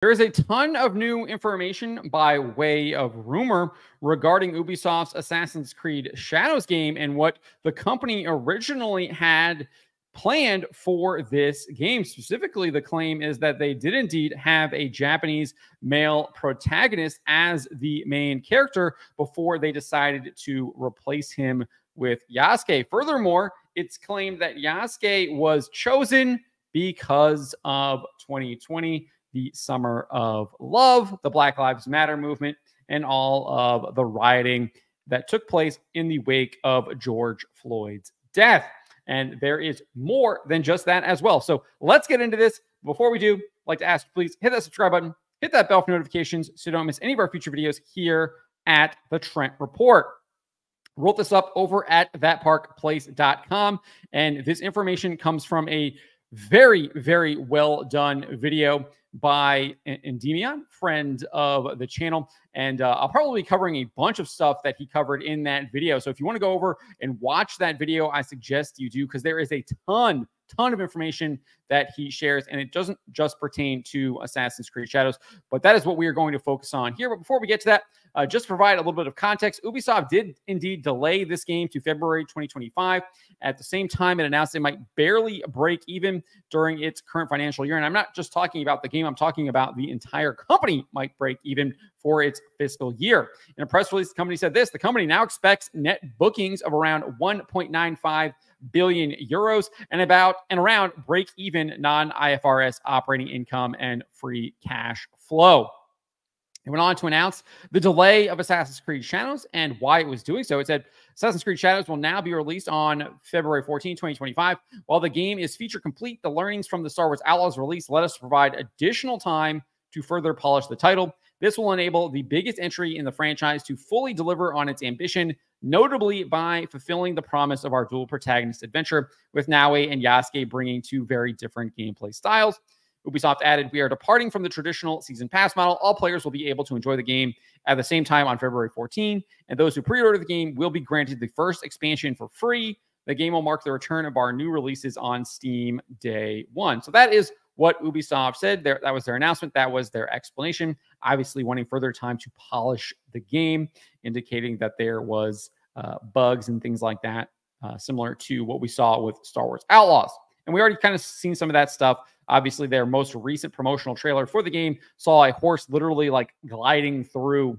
There is a ton of new information by way of rumor regarding Ubisoft's Assassin's Creed Shadows game and what the company originally had planned for this game. Specifically, the claim is that they did indeed have a Japanese male protagonist as the main character before they decided to replace him with Yasuke. Furthermore, it's claimed that Yasuke was chosen because of 2020 the Summer of Love, the Black Lives Matter movement, and all of the rioting that took place in the wake of George Floyd's death. And there is more than just that as well. So let's get into this. Before we do, I'd like to ask please hit that subscribe button, hit that bell for notifications so you don't miss any of our future videos here at the Trent Report. Wrote this up over at thatparkplace.com. And this information comes from a very, very well done video by Endymion, friend of the channel. And uh, I'll probably be covering a bunch of stuff that he covered in that video. So if you want to go over and watch that video, I suggest you do because there is a ton, ton of information that he shares. And it doesn't just pertain to Assassin's Creed Shadows, but that is what we are going to focus on here. But before we get to that, uh, just provide a little bit of context. Ubisoft did indeed delay this game to February 2025. At the same time, it announced it might barely break even during its current financial year. And I'm not just talking about the game, I'm talking about the entire company might break even for its fiscal year. In a press release, the company said this the company now expects net bookings of around 1.95 billion euros and about and around break even non IFRS operating income and free cash flow. It went on to announce the delay of Assassin's Creed Shadows and why it was doing so. It said Assassin's Creed Shadows will now be released on February 14, 2025. While the game is feature complete, the learnings from the Star Wars Outlaws release let us provide additional time to further polish the title. This will enable the biggest entry in the franchise to fully deliver on its ambition, notably by fulfilling the promise of our dual protagonist adventure, with Naoe and Yasuke bringing two very different gameplay styles. Ubisoft added, We are departing from the traditional season pass model. All players will be able to enjoy the game at the same time on February 14, and those who pre order the game will be granted the first expansion for free. The game will mark the return of our new releases on Steam day one. So that is what Ubisoft said. There, that was their announcement. That was their explanation. Obviously, wanting further time to polish the game, indicating that there was uh, bugs and things like that, uh, similar to what we saw with Star Wars Outlaws. And we already kind of seen some of that stuff. Obviously, their most recent promotional trailer for the game saw a horse literally like gliding through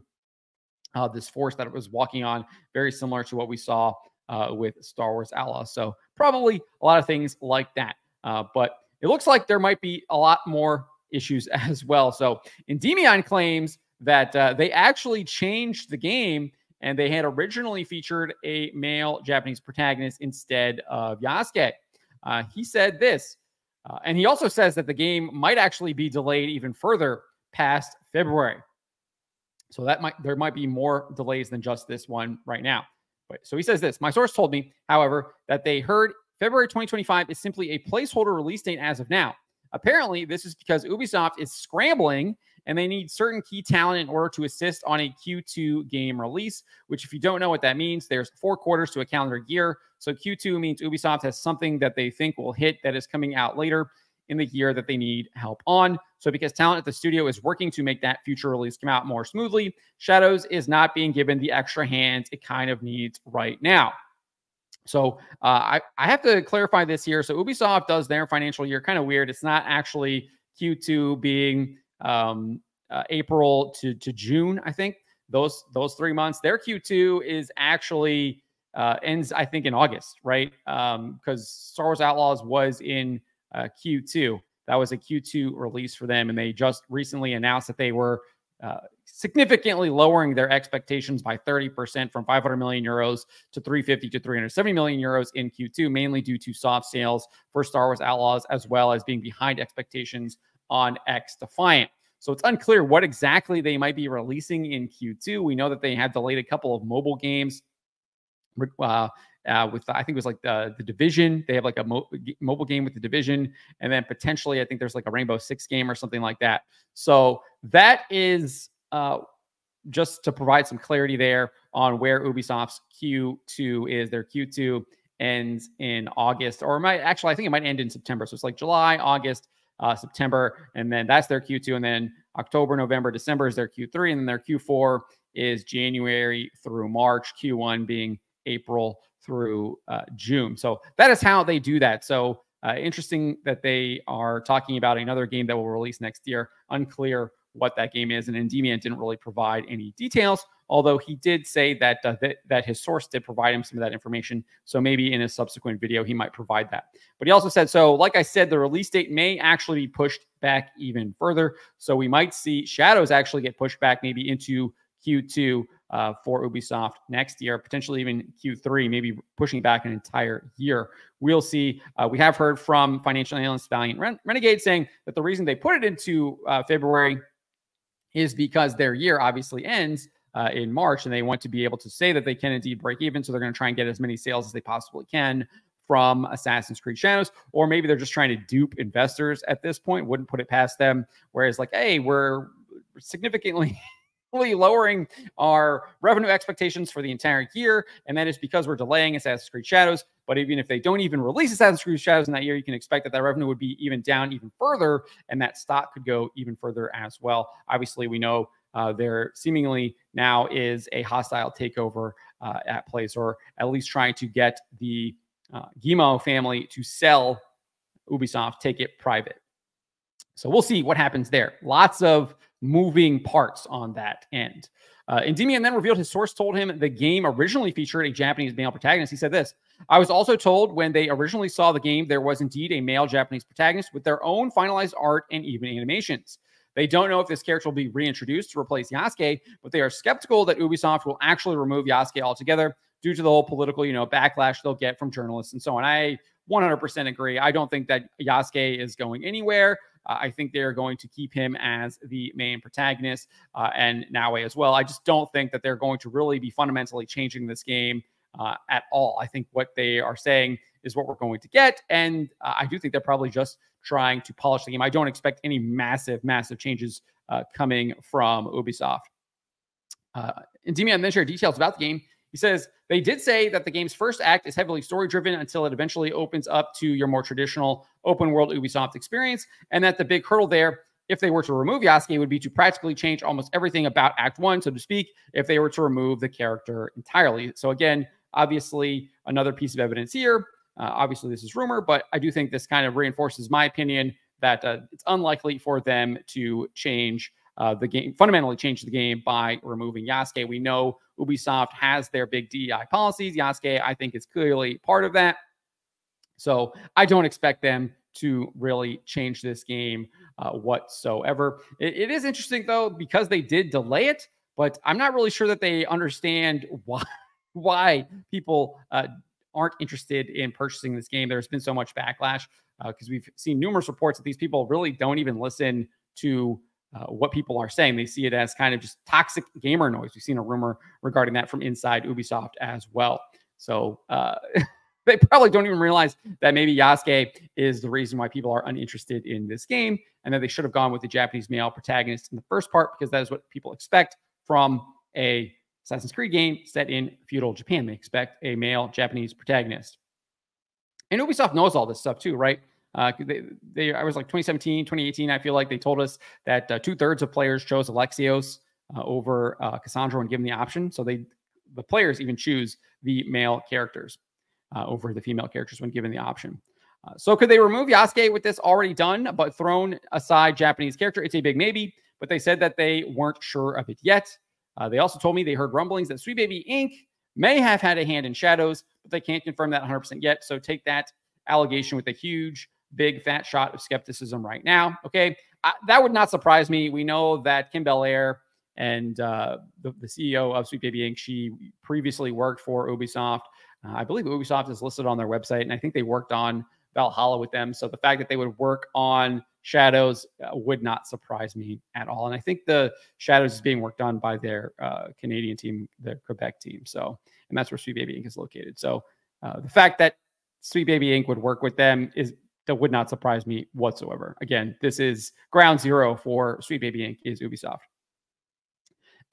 uh, this force that it was walking on, very similar to what we saw uh, with Star Wars Outlaws. So probably a lot of things like that. Uh, but it looks like there might be a lot more issues as well. So Endymion claims that uh, they actually changed the game and they had originally featured a male Japanese protagonist instead of Yasuke. Uh, he said this, uh, and he also says that the game might actually be delayed even further past February. So that might there might be more delays than just this one right now. But so he says this. My source told me, however, that they heard February 2025 is simply a placeholder release date as of now. Apparently, this is because Ubisoft is scrambling and they need certain key talent in order to assist on a Q2 game release, which, if you don't know what that means, there's four quarters to a calendar year. So Q2 means Ubisoft has something that they think will hit that is coming out later in the year that they need help on. So because talent at the studio is working to make that future release come out more smoothly, Shadows is not being given the extra hands it kind of needs right now. So uh, I, I have to clarify this here. So Ubisoft does their financial year kind of weird. It's not actually Q2 being um, uh, April to, to June, I think. Those those three months. Their Q2 is actually uh, ends, I think, in August, right? Because um, Star Wars Outlaws was in uh, Q2. That was a Q2 release for them, and they just recently announced that they were uh, significantly lowering their expectations by 30% from 500 million euros to 350 to 370 million euros in Q2, mainly due to soft sales for Star Wars Outlaws, as well as being behind expectations on XDefiant. So it's unclear what exactly they might be releasing in Q2. We know that they had delayed a couple of mobile games. Uh, uh, with I think it was like the, the division. They have like a mo- mobile game with the division, and then potentially I think there's like a Rainbow Six game or something like that. So that is uh, just to provide some clarity there on where Ubisoft's Q2 is. Their Q2 ends in August, or might actually I think it might end in September. So it's like July, August, uh, September, and then that's their Q2, and then October, November, December is their Q3, and then their Q4 is January through March, Q1 being April through uh, June. So that is how they do that. So uh, interesting that they are talking about another game that will release next year. Unclear what that game is, and Endymion didn't really provide any details. Although he did say that, uh, that that his source did provide him some of that information, so maybe in a subsequent video he might provide that. But he also said so. Like I said, the release date may actually be pushed back even further, so we might see Shadows actually get pushed back maybe into Q2 uh, for Ubisoft next year, potentially even Q3, maybe pushing back an entire year. We'll see. Uh, we have heard from financial analyst Valiant Ren- Renegade saying that the reason they put it into uh, February is because their year obviously ends uh, in March and they want to be able to say that they can indeed break even. So they're going to try and get as many sales as they possibly can from Assassin's Creed Shadows, or maybe they're just trying to dupe investors at this point. Wouldn't put it past them. Whereas, like, hey, we're significantly lowering our revenue expectations for the entire year. And that is because we're delaying Assassin's Creed Shadows. But even if they don't even release Assassin's Creed Shadows in that year, you can expect that that revenue would be even down even further. And that stock could go even further as well. Obviously, we know uh, there seemingly now is a hostile takeover uh, at place, or at least trying to get the uh, Guillemot family to sell Ubisoft, take it private. So we'll see what happens there. Lots of moving parts on that end. Uh, Endymion then revealed his source told him the game originally featured a Japanese male protagonist. He said this I was also told when they originally saw the game, there was indeed a male Japanese protagonist with their own finalized art and even animations. They don't know if this character will be reintroduced to replace Yasuke, but they are skeptical that Ubisoft will actually remove Yasuke altogether due to the whole political, you know, backlash they'll get from journalists and so on. I 100% agree. I don't think that Yasuke is going anywhere. Uh, I think they're going to keep him as the main protagonist uh, and Naoe as well. I just don't think that they're going to really be fundamentally changing this game uh, at all. I think what they are saying is what we're going to get. And uh, I do think they're probably just trying to polish the game. I don't expect any massive, massive changes uh, coming from Ubisoft. Uh, Endymion then shared details about the game. He says they did say that the game's first act is heavily story driven until it eventually opens up to your more traditional open world Ubisoft experience, and that the big hurdle there, if they were to remove Yasuke, would be to practically change almost everything about Act One, so to speak, if they were to remove the character entirely. So again, obviously, another piece of evidence here. Uh, obviously, this is rumor, but I do think this kind of reinforces my opinion that uh, it's unlikely for them to change uh, the game, fundamentally change the game by removing Yasuke. We know Ubisoft has their big DEI policies. Yasuke, I think, is clearly part of that. So I don't expect them to really change this game uh, whatsoever. It, it is interesting though because they did delay it, but I'm not really sure that they understand why why people uh, aren't interested in purchasing this game. There's been so much backlash because uh, we've seen numerous reports that these people really don't even listen to uh, what people are saying. They see it as kind of just toxic gamer noise. We've seen a rumor regarding that from inside Ubisoft as well. So uh, they probably don't even realize that maybe Yasuke is the reason why people are uninterested in this game, and that they should have gone with the Japanese male protagonist in the first part because that is what people expect from a Assassin's Creed game set in feudal Japan. They expect a male Japanese protagonist. And Ubisoft knows all this stuff too, right? Uh, they, they, I was like 2017, 2018. I feel like they told us that uh, two thirds of players chose Alexios uh, over uh, Kassandra when given the option. So they, the players even choose the male characters uh, over the female characters when given the option. Uh, so could they remove Yasuke with this already done, but thrown aside Japanese character? It's a big maybe, but they said that they weren't sure of it yet. They also told me they heard rumblings that Sweet Baby Inc. may have had a hand in Shadows, but they can't confirm that 100% yet. So take that allegation with a huge big fat shot of skepticism right now. Okay. I, that would not surprise me. We know that Kim Belair and uh, the, the, CEO of Sweet Baby Inc., she previously worked for Ubisoft. Uh, I believe Ubisoft is listed on their website, and I think they worked on Valhalla with them. So the fact that they would work on Shadows uh, would not surprise me at all. And I think the Shadows is being worked on by their uh, Canadian team, the Quebec team. So, and that's where Sweet Baby Inc. is located. So uh, the fact that Sweet Baby Inc. would work with them is that would not surprise me whatsoever. Again, this is ground zero for Sweet Baby Inc. is Ubisoft.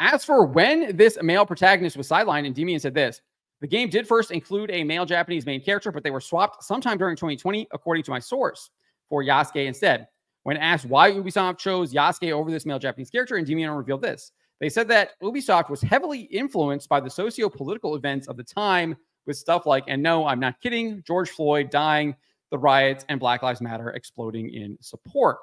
As for when this male protagonist was sidelined, Endymion said this the game did first include a male Japanese main character, but they were swapped sometime during 2020, according to my source, for Yasuke instead. When asked why Ubisoft chose Yasuke over this male Japanese character, and Endymion revealed this. They said that Ubisoft was heavily influenced by the socio political events of the time with stuff like, and no, I'm not kidding, George Floyd dying, the riots, and Black Lives Matter exploding in support.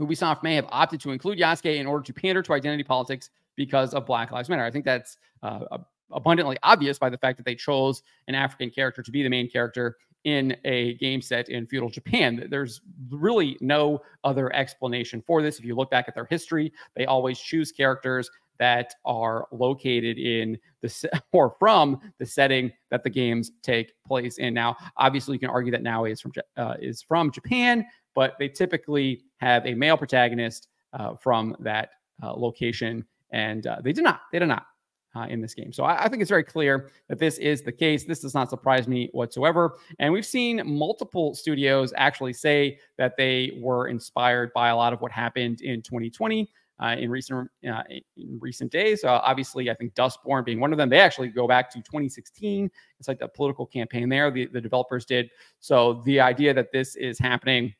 Ubisoft may have opted to include Yasuke in order to pander to identity politics because of Black Lives Matter. I think that's uh, abundantly obvious by the fact that they chose an African character to be the main character in a game set in feudal Japan. There's really no other explanation for this. If you look back at their history, they always choose characters that are located in the or from the setting that the games take place in. Now, obviously, you can argue that Naoe is from uh, is from Japan, but they typically have a male protagonist uh, from that uh, location, and uh, they do not. They do not uh, in this game. So I, I, think it's very clear that this is the case. This does not surprise me whatsoever. And we've seen multiple studios actually say that they were inspired by a lot of what happened in 2020. Uh, in recent uh, in recent days, uh, obviously, I think Dustborn being one of them. They actually go back to 2016. It's like the political campaign there. The, the developers did. So the idea that this is happening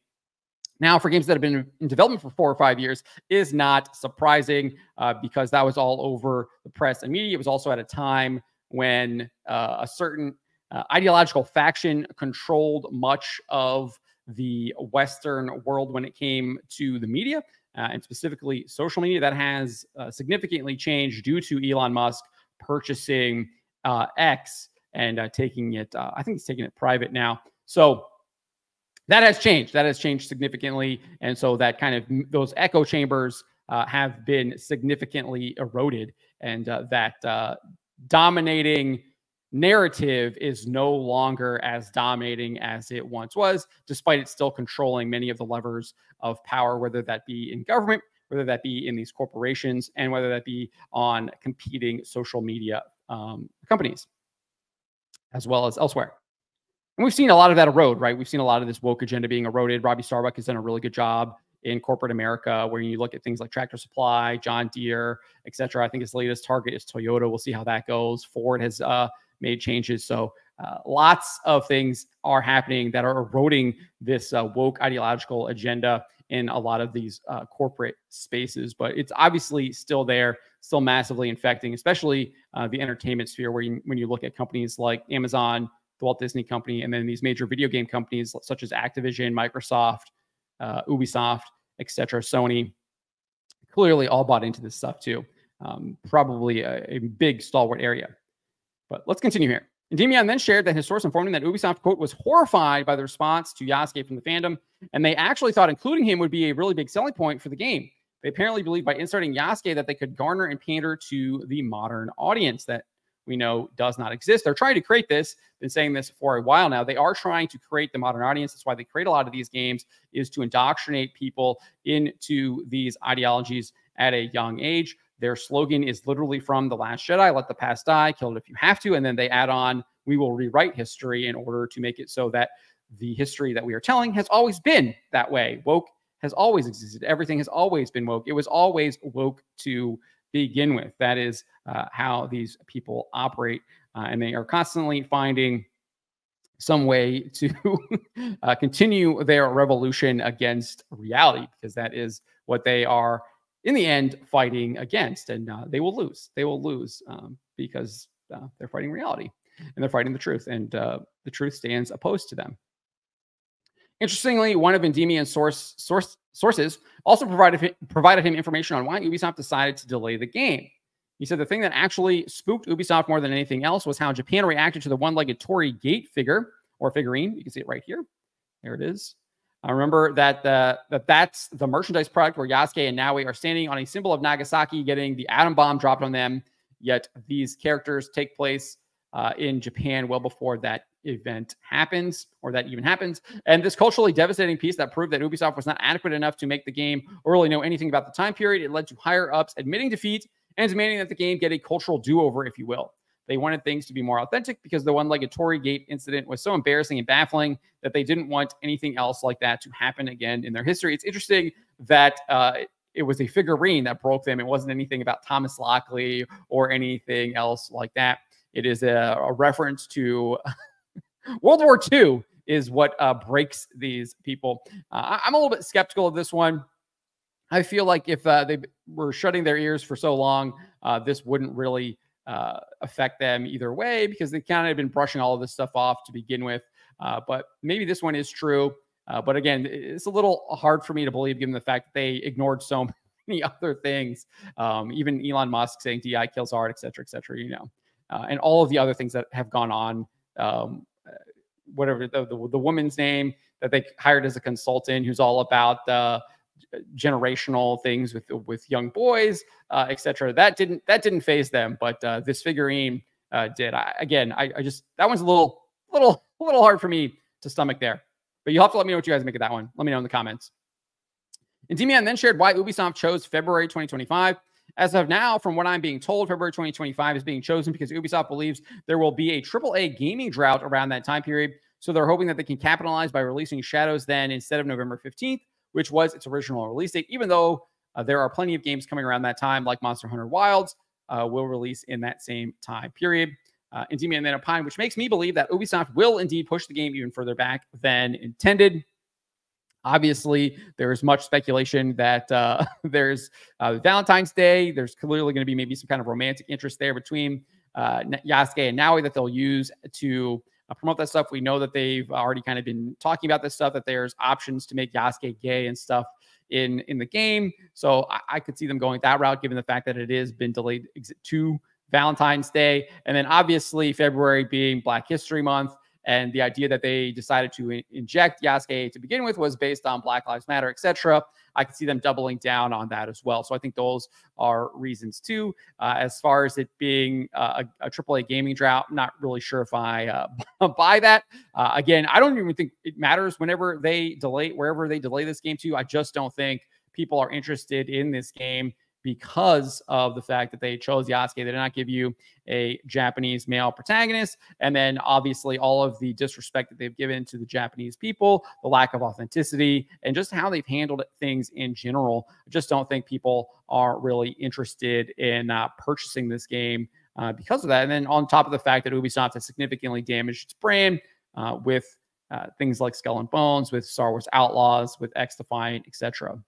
now for games that have been in development for four or five years is not surprising uh, because that was all over the press and media. It was also at a time when uh, a certain uh, ideological faction controlled much of the Western world when it came to the media uh, and specifically social media. That has uh, significantly changed due to Elon Musk purchasing uh, X and taking it, I think he's taking it private now. So, that has changed. That has changed significantly, and so that kind of those echo chambers uh, have been significantly eroded, and uh, that uh, dominating narrative is no longer as dominating as it once was, despite it still controlling many of the levers of power, whether that be in government, whether that be in these corporations, and whether that be on competing social media um, companies, as well as elsewhere. And we've seen a lot of that erode, right? We've seen a lot of this woke agenda being eroded. Robbie Starbuck has done a really good job in corporate America, where you look at things like Tractor Supply, John Deere, et cetera. I think his latest target is Toyota. We'll see how that goes. Ford has uh, made changes. So uh, lots of things are happening that are eroding this uh, woke ideological agenda in a lot of these uh, corporate spaces. But it's obviously still there, still massively infecting, especially uh, the entertainment sphere, where you, when you look at companies like Amazon, the Walt Disney Company, and then these major video game companies such as Activision, Microsoft, uh, Ubisoft, etc., Sony, clearly all bought into this stuff too. Um, probably a, a, big stalwart area. But let's continue here. Endymion then shared that his source informed him that Ubisoft, quote, was horrified by the response to Yasuke from the fandom, and they actually thought including him would be a really big selling point for the game. They apparently believed by inserting Yasuke that they could garner and pander to the modern audience that we know does not exist. They're trying to create this. Been saying this for a while now. They are trying to create the modern audience. That's why they create a lot of these games is to indoctrinate people into these ideologies at a young age. Their slogan is literally from The Last Jedi let the past die, kill it if you have to. And then they add on, we will rewrite history in order to make it so that the history that we are telling has always been that way. Woke has always existed. Everything has always been woke. It was always woke to begin with. That is uh, how these people operate. Uh, and they are constantly finding some way to uh, continue their revolution against reality because that is what they are in the end fighting against and uh, they will lose they will lose um, because uh, they're fighting reality and they're fighting the truth and uh, the truth stands opposed to them Interestingly, one of Endymion's source, source, sources also provided, provided him information on why Ubisoft decided to delay the game. He said the thing that actually spooked Ubisoft more than anything else was how Japan reacted to the one-legged Torii Gate figure or figurine. You can see it right here. There it is. I remember that the, that that's the merchandise product where Yasuke and Naoe are standing on a symbol of Nagasaki, getting the atom bomb dropped on them. Yet these characters take place uh, in Japan well before that event happens or that even happens. And this culturally devastating piece that proved that Ubisoft was not adequate enough to make the game or really know anything about the time period, it led to higher ups admitting defeat and demanding that the game get a cultural do over, if you will. They wanted things to be more authentic because the one legged Torii Gate incident was so embarrassing and baffling that they didn't want anything else like that to happen again in their history. It's interesting that uh, it was a figurine that broke them. It wasn't anything about Thomas Lockley or anything else like that. It is a, a reference to World War II is what uh, breaks these people. Uh, I'm a little bit skeptical of this one. I feel like if uh, they were shutting their ears for so long, uh, this wouldn't really uh, affect them either way because they kind of been brushing all of this stuff off to begin with. Uh, but maybe this one is true. But again, it's a little hard for me to believe given the fact that they ignored so many other things. Um, even Elon Musk saying DEI kills art, et cetera, et cetera, you know, and all of the other things that have gone on. Um, whatever the, the, the woman's name that they hired as a consultant who's all about the generational things with with young boys, uh, etc. That didn't that didn't phase them, but uh, this figurine uh, did. I, again, I, I just that one's a little little a little hard for me to stomach there. But you'll have to let me know what you guys make of that one. Let me know in the comments. And D-Man then shared why Ubisoft chose February 2025. As of now, from what I'm being told, February 2025 is being chosen because Ubisoft believes there will be a AAA gaming drought around that time period. So they're hoping that they can capitalize by releasing Shadows then instead of November 15th which was its original release date, even though uh, there are plenty of games coming around that time, like Monster Hunter Wilds, uh, will release in that same time period. Uh, and and then Pine, which makes me believe that Ubisoft will indeed push the game even further back than intended. Obviously, there is much speculation that uh, there's uh, Valentine's Day. There's clearly going to be maybe some kind of romantic interest there between uh, Yasuke and Naoe that they'll use to uh, promote that stuff. We know that they've already kind of been talking about this stuff, that there's options to make Yasuke gay and stuff in in the game. So I, I could see them going that route, given the fact that it has been delayed to Valentine's Day, and then obviously February being Black History Month. And the idea that they decided to in- inject Yasuke to begin with was based on Black Lives Matter, etc. I could see them doubling down on that as well. So I think those are reasons too. Uh, as far as it being uh, a, a AAA gaming drought, not really sure if I uh, buy that. Uh, again, I don't even think it matters whenever they delay, wherever they delay this game to. I just don't think people are interested in this game because of the fact that they chose Yasuke. They did not give you a Japanese male protagonist. And then obviously all of the disrespect that they've given to the Japanese people, the lack of authenticity, and just how they've handled things in general. I just don't think people are really interested in uh, purchasing this game uh, because of that. And then on top of the fact that Ubisoft has significantly damaged its brand uh, with uh, things like Skull and Bones, with Star Wars Outlaws, with XDefiant, etc.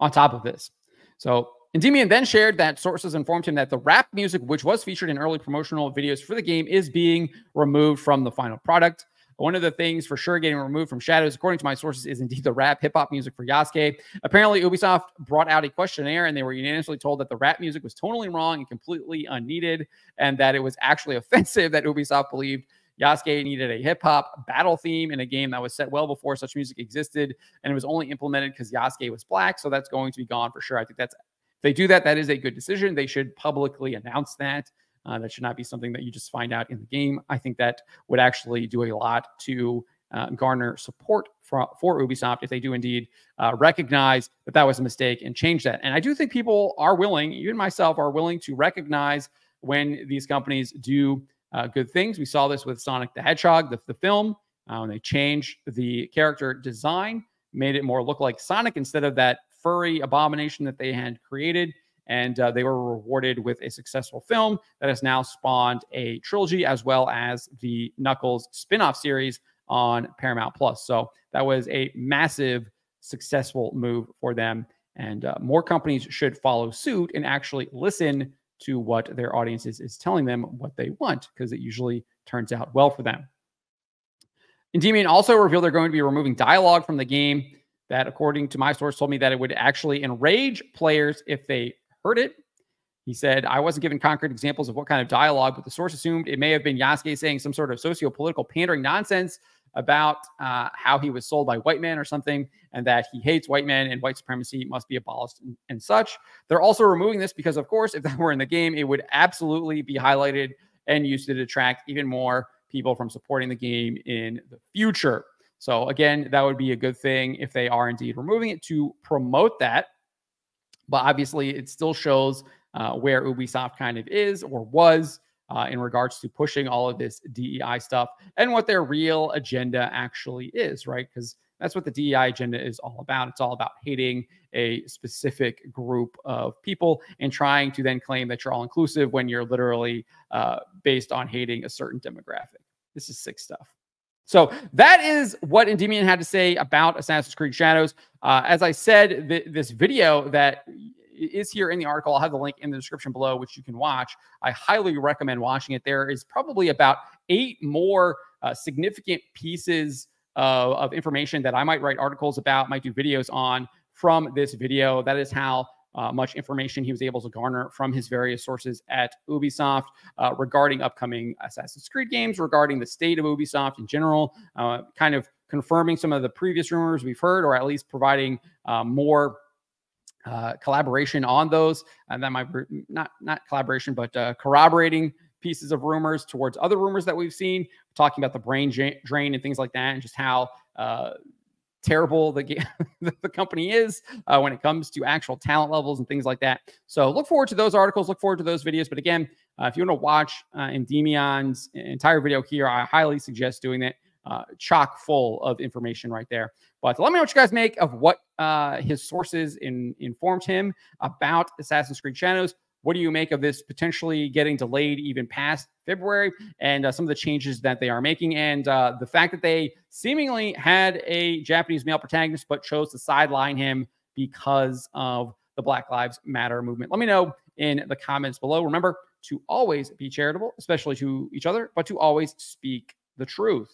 On top of this, so Endymion then shared that sources informed him that the rap music, which was featured in early promotional videos for the game, is being removed from the final product. One of the things for sure getting removed from Shadows, according to my sources, is indeed the rap hip hop music for Yasuke. Apparently, Ubisoft brought out a questionnaire and they were unanimously told that the rap music was totally wrong and completely unneeded, and that it was actually offensive that Ubisoft believed Yasuke needed a hip hop battle theme in a game that was set well before such music existed, and it was only implemented because Yasuke was black. So that's going to be gone for sure. I think that's if they do that, that is a good decision. They should publicly announce that. Uh, that should not be something that you just find out in the game. I think that would actually do a lot to uh, garner support for, for Ubisoft if they do indeed uh, recognize that that was a mistake and change that. And I do think people are willing, even myself, are willing to recognize when these companies do uh, good things. We saw this with Sonic the Hedgehog, the, the film, uh, they changed the character design, made it more look like Sonic instead of that furry abomination that they had created. And uh, they were rewarded with a successful film that has now spawned a trilogy as well as the Knuckles spin off series on Paramount Plus. So that was a massive, successful move for them. And uh, more companies should follow suit and actually listen to what their audience is, is telling them what they want, because it usually turns out well for them. Endymion also revealed they're going to be removing dialogue from the game that, according to my source, told me that it would actually enrage players if they heard it. He said, I wasn't given concrete examples of what kind of dialogue, but the source assumed it may have been Yasuke saying some sort of socio political pandering nonsense about uh, how he was sold by white men or something, and that he hates white men and white supremacy must be abolished and, and, such. They're also removing this because, of course, if that were in the game, it would absolutely be highlighted and used to attract even more people from supporting the game in the future. So, again, that would be a good thing if they are indeed removing it to promote that. But obviously, it still shows uh, where Ubisoft kind of is or was uh, in regards to pushing all of this DEI stuff and what their real agenda actually is, right? Because that's what the DEI agenda is all about. It's all about hating a specific group of people and trying to then claim that you're all inclusive when you're literally uh, based on hating a certain demographic. This is sick stuff. So that is what Endymion had to say about Assassin's Creed Shadows. Uh, as I said, th- this video that is here in the article. I'll have the link in the description below, which you can watch. I highly recommend watching it. There is probably about eight more uh, significant pieces uh, of information that I might write articles about, might do videos on from this video. That is how uh, much information he was able to garner from his various sources at Ubisoft uh, regarding upcoming Assassin's Creed games, regarding the state of Ubisoft in general, uh, kind of confirming some of the previous rumors we've heard, or at least providing uh, more uh, collaboration on those, and that might not not collaboration, but uh, corroborating pieces of rumors towards other rumors that we've seen, talking about the brain drain and things like that, and just how uh, terrible the the company is uh, when it comes to actual talent levels and things like that. So look forward to those articles, look forward to those videos. But again, uh, if you want to watch uh, Endymion's entire video here, I highly suggest doing that uh, chock full of information right there. But let me know what you guys make of what uh, his sources in, informed him about Assassin's Creed Shadows. What do you make of this potentially getting delayed even past February and uh, some of the changes that they are making? And uh, the fact that they seemingly had a Japanese male protagonist but chose to sideline him because of the Black Lives Matter movement. Let me know in the comments below. Remember to always be charitable, especially to each other, but to always speak the truth.